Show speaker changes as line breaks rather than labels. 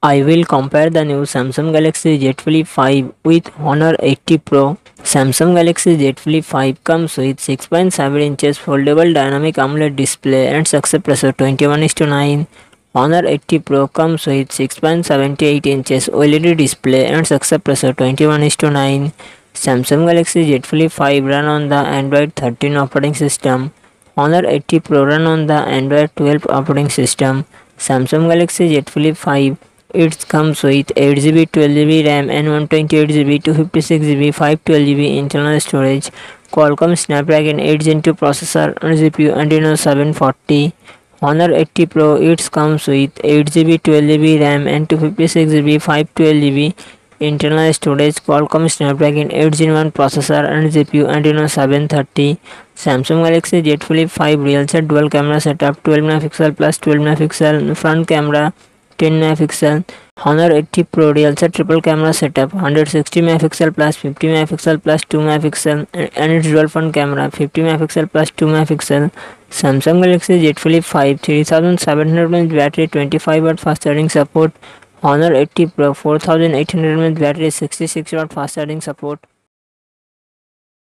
I will compare the new Samsung Galaxy Z Flip 5 with Honor 80 Pro. Samsung Galaxy Z Flip 5 comes with 6.7 inches foldable dynamic AMOLED display and success ratio 21:9. Honor 80 Pro comes with 6.78 inches OLED display and success ratio 21:9. Samsung Galaxy Z Flip 5 run on the Android 13 operating system. Honor 80 Pro run on the Android 12 operating system. Samsung Galaxy Z Flip 5 it comes with 8GB, 12GB RAM and 128GB, 256GB, 512GB internal storage. Qualcomm Snapdragon 8 Gen 2 processor and GPU Adreno 740. Honor 80 Pro it comes with 8GB, 12GB RAM and 256GB, 512GB internal storage. Qualcomm Snapdragon 8 Gen 1 processor and GPU Adreno 730. Samsung Galaxy Z Flip 5 real set dual camera setup 12 megapixel plus 12 megapixel front camera 10 megapixel Honor 80 Pro real set triple camera setup 160 megapixel plus 50 megapixel plus 2 megapixel and its dual front camera 50 megapixel plus 2 megapixel. Samsung Galaxy Z Flip 5 3700 mAh battery 25 watt fast charging support Honor 80 Pro 4800 mAh battery 66 watt fast charging support